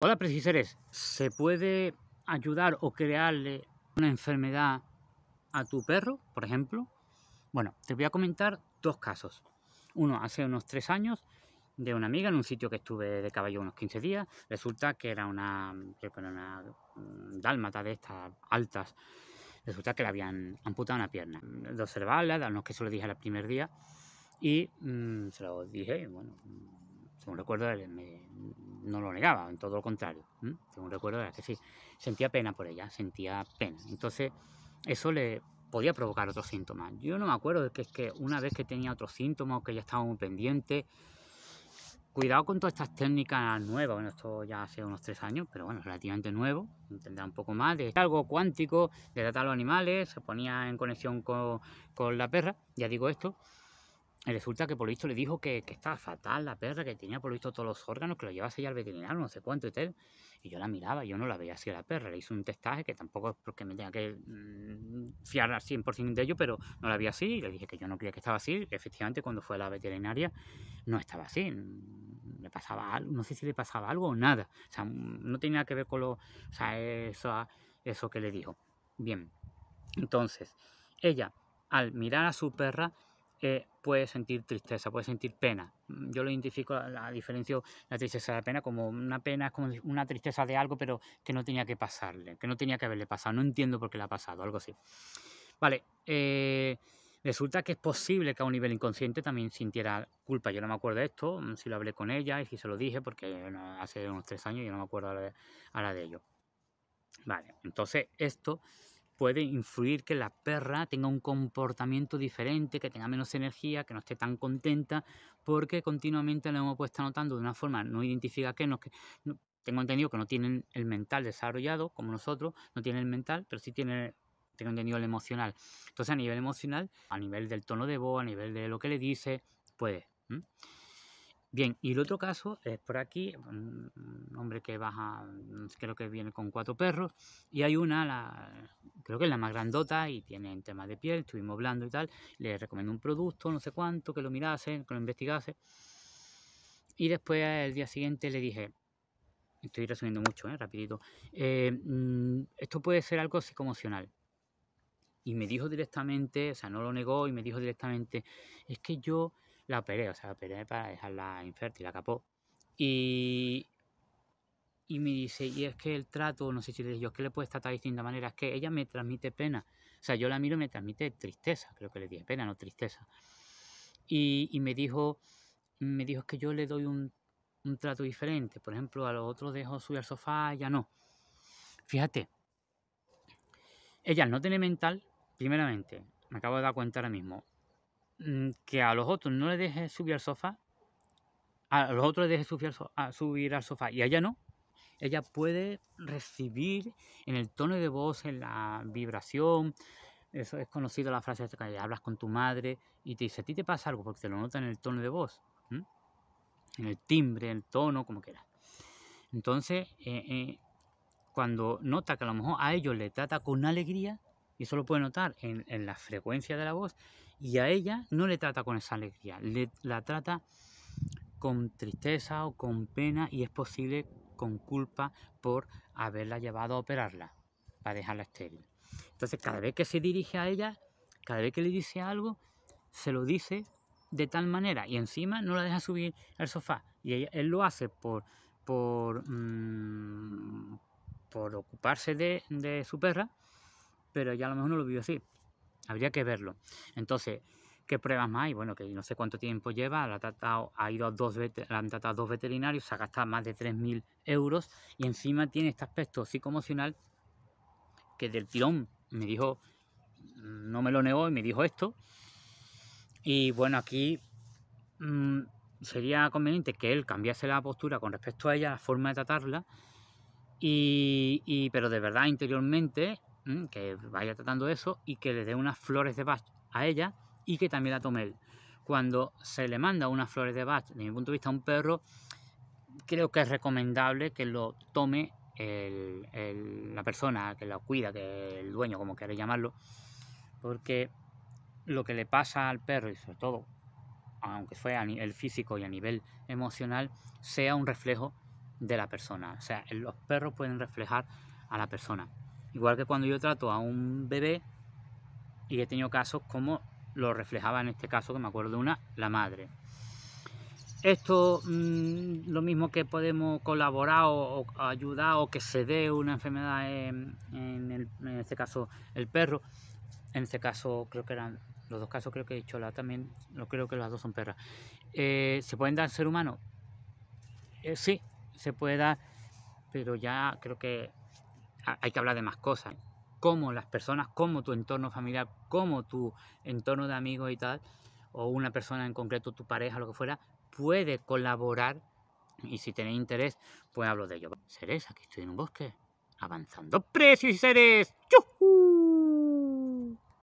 Hola preciseres, ¿se puede ayudar o crearle una enfermedad a tu perro, por ejemplo? Bueno, te voy a comentar dos casos. Uno hace unos tres años de una amiga en un sitio que estuve de caballo unos 15 días. Resulta que era una, una mm, dálmata de estas altas. Resulta que le habían amputado una pierna. De observarla, no es que se lo dije el primer día, y mmm, se lo dije, bueno, según recuerdo, me, no lo negaba, en todo lo contrario. Según recuerdo, era que sí, sentía pena por ella, sentía pena. Entonces, eso le podía provocar otros síntomas. Yo no me acuerdo de que es que una vez que tenía otros síntomas, que ya estaba muy pendiente, cuidado con todas estas técnicas nuevas, bueno, esto ya hace unos tres años, pero bueno, relativamente nuevo, tendrá un poco más, de algo cuántico, de tratar a los animales, se ponía en conexión con, con la perra, ya digo esto, resulta que por lo visto le dijo que, estaba fatal la perra, que tenía por lo visto todos los órganos, que lo llevase ya al veterinario, no sé cuánto y tal. Y yo la miraba, yo no la veía así a la perra. Le hice un testaje que tampoco es porque me tenga que mm, fiar al 100% de ello, pero no la vi así. Y le dije que yo no creía que estaba así. efectivamente, cuando fue a la veterinaria, no estaba así. Mm, le pasaba algo, no sé si le pasaba algo o nada. O sea, no tenía que ver con lo, eso, eso que le dijo. Bien, entonces, ella, al mirar a su perra, eh, puede sentir tristeza, puede sentir pena. Mm, yo lo identifico, la, diferencia, la tristeza de la pena como una pena, es como una tristeza de algo, pero que no tenía que pasarle, que no tenía que haberle pasado. No entiendo por qué le ha pasado, algo así. Vale, eh, resulta que es posible que a un nivel inconsciente también sintiera culpa. Yo no me acuerdo de esto, mm, si lo hablé con ella y si se lo dije, porque hace unos tres años yo no me acuerdo ahora de ello. Vale, entonces esto puede influir que la perra tenga un comportamiento diferente, que tenga menos energía, que no esté tan contenta, porque continuamente lo hemos puesto notando de una forma no identifica que no, que tengo entendido que no tienen el mental desarrollado como nosotros, no tienen el mental, pero sí tienen tengo entendido el emocional. Entonces a nivel emocional, a nivel del tono de voz, a nivel de lo que le dice, puede. Bien, y el otro caso es por aquí, un hombre que baja, creo que viene con cuatro perros, y hay una, la, creo que es la más grandota y tiene un tema de piel, estuvimos hablando y tal, le recomiendo un producto, no sé cuánto, que lo mirase, que lo investigase, y después el día siguiente le dije, estoy resumiendo mucho, ¿eh? rapidito, eh, mm, esto puede ser algo psicoemocional. Y me dijo directamente, o sea, no lo negó y me dijo directamente, es que yo la operé, o sea, la operé para dejarla infértil, la capó. Y, y me dice, y es que el trato, no sé si le dije yo, es que le puedes tratar de distinta manera, es que ella me transmite pena. O sea, yo la miro y me transmite tristeza, creo que le dije pena, no tristeza. Y, y me dijo, me dijo que yo le doy un, un, trato diferente. Por ejemplo, a los otros dejo subir al sofá, ya no. Fíjate, ella no tiene mental, primeramente, me acabo de dar cuenta ahora mismo, que a los otros no le deje subir al sofá, a los otros le deje subir al, sofá y a ella no, ella puede recibir en el tono de voz, en la vibración, eso es conocido la frase que hablas con tu madre y te dice, a ti te pasa algo porque te lo nota en el tono de voz, en el timbre, en el tono, como quieras. Entonces, eh, eh, cuando nota que a lo mejor a ellos le trata con alegría, y eso lo puede notar en la frecuencia de la voz, y a ella no le trata con esa alegría, le, la trata con tristeza o con pena y es posible con culpa por haberla llevado a operarla para dejarla estéril. Entonces cada vez que se dirige a ella, cada vez que le dice algo, se lo dice de tal manera y encima no la deja subir al sofá y él lo hace por por, mm, por ocuparse de, de su perra, pero ya a lo mejor no lo vio así. Habría que verlo. Entonces, ¿qué pruebas más hay? Bueno, que no sé cuánto tiempo lleva, la ha, ido a dos, la han tratado dos veterinarios, se ha gastado más de 3.000 euros y encima tiene este aspecto psicoemocional que del tirón me dijo, no me lo negó y me dijo esto. Y bueno, aquí mmm, sería conveniente que él cambiase la postura con respecto a ella, la forma de tratarla, y pero de verdad interiormente que vaya tratando eso y que le dé unas flores de Bach a ella y que también la tome él. Cuando se le manda unas flores de Bach, desde mi punto de vista, a un perro, creo que es recomendable que lo tome la persona que lo cuida, que el dueño, como queréis llamarlo, porque lo que le pasa al perro y sobre todo, aunque fue a nivel físico y a nivel emocional, sea un reflejo de la persona. O sea, los perros pueden reflejar a la persona. Igual que cuando yo trato a un bebé y he tenido casos como lo reflejaba en este caso, que me acuerdo de una, la madre. Esto, mm, lo mismo que podemos colaborar o, ayudar o que se dé una enfermedad en, este caso el perro, en este caso creo que eran los dos casos, creo que he dicho la también, lo creo que las dos son perras. Eh, ¿Se pueden dar al ser humano? Eh, sí, se puede dar, pero ya creo que hay que hablar de más cosas. Como las personas, como tu entorno familiar, como tu entorno de amigos y tal, o una persona en concreto, tu pareja, lo que fuera, puede colaborar y si tenéis interés, pues hablo de ello. Seres, aquí estoy en un bosque, avanzando. ¡Precios y seres!